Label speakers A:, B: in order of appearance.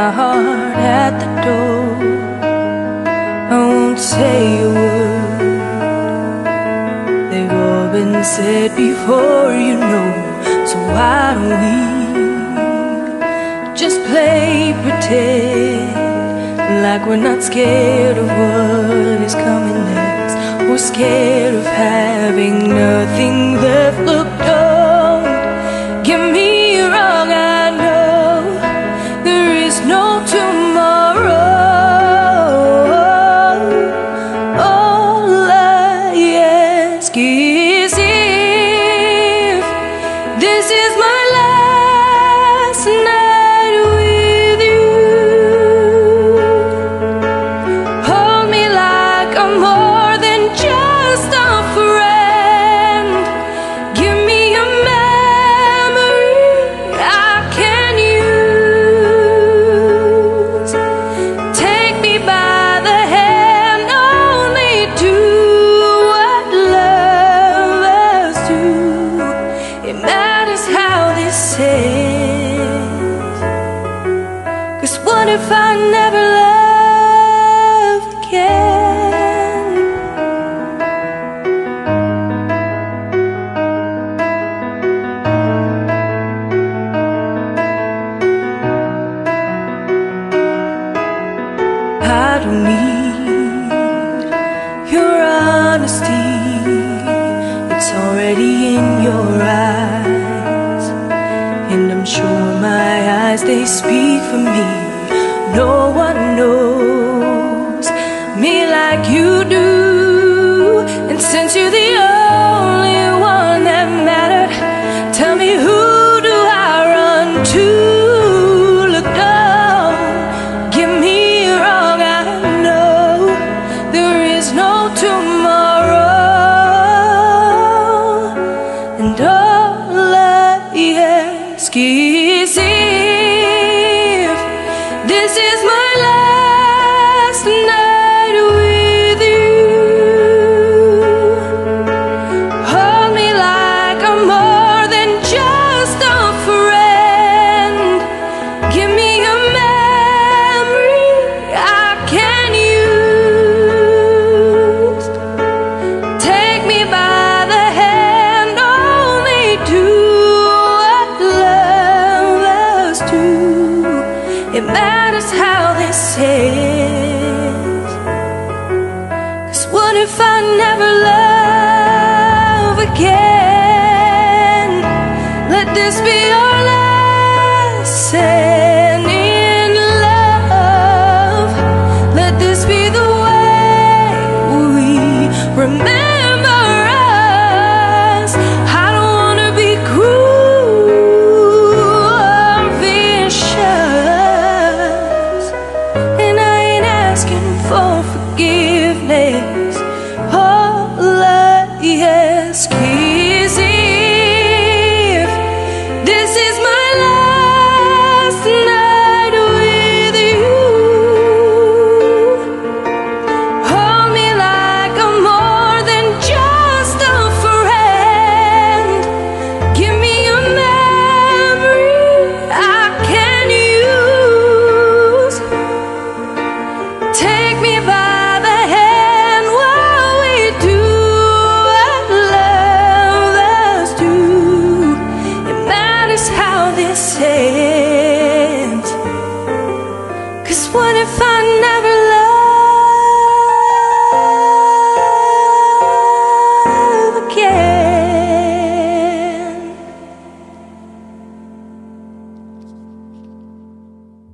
A: my heart at the door. I won't say a word. They've all been said before, you know. So why don't we just play pretend like we're not scared of what is coming next? We're scared of having nothing left. Look, don't I need your honesty. It's already in your eyes. And I'm sure my eyes, they speak for me. No one knows me like you do. It matters how this ends. Cause what if I never love again? Let this be all.